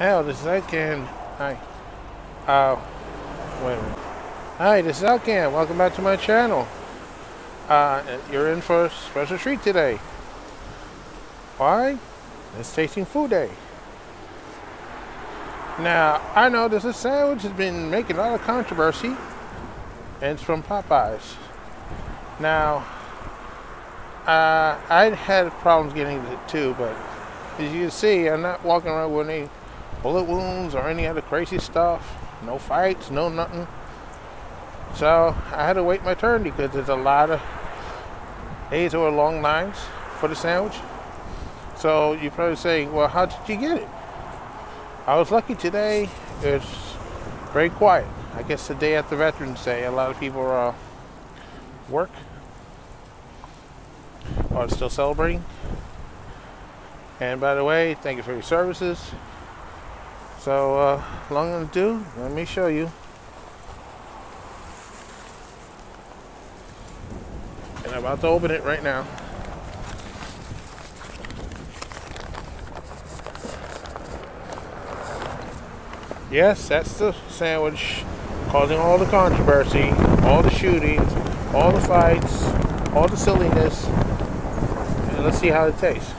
Hell, this is Outcan. Hi. Uh, wait a minute. Hi, this is Outcan. Welcome back to my channel. Uh, you're in for a special treat today. Why? It's tasting food day. Now, I know this is sandwich has been making a lot of controversy, and it's from Popeyes. Now, uh, I had problems getting it too, but as you can see, I'm not walking around with any bullet wounds or any other crazy stuff. No fights, no nothing. So I had to wait my turn because there's a lot of days or long lines for the sandwich. So you're probably saying, well, how did you get it? I was lucky today. It's very quiet. I guess the day after Veterans Day, a lot of people uh, work or still celebrating. And by the way, thank you for your services. So, uh, long ado, let me show you. And I'm about to open it right now. Yes, that's the sandwich causing all the controversy, all the shootings, all the fights, all the silliness. And let's see how it tastes.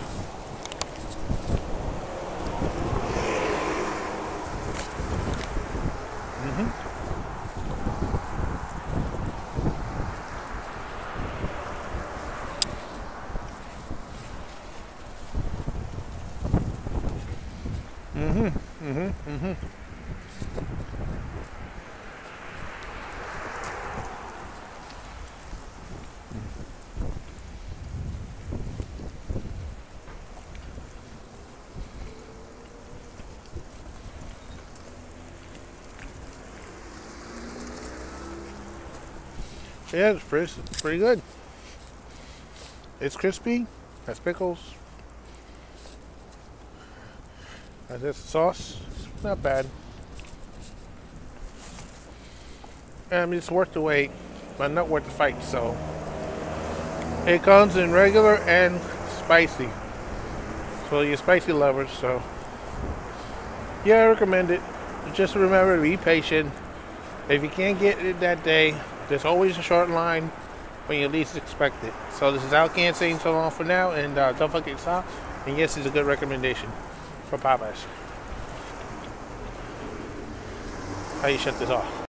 Mm-hmm. Mm-hmm. Mm-hmm. Yeah, it's pretty, pretty good. It's crispy. Has pickles. Has this sauce. Not bad. I mean, it's worth the wait, but not worth the fight. So it comes in regular and spicy. So you're spicy lovers. So yeah, I recommend it. Just remember to be patient. If you can't get it that day, there's always a short line when you least expect it. So this is Outcan saying so long for now, and uh, don't forget to stop. And yes, it's a good recommendation How you shut this off?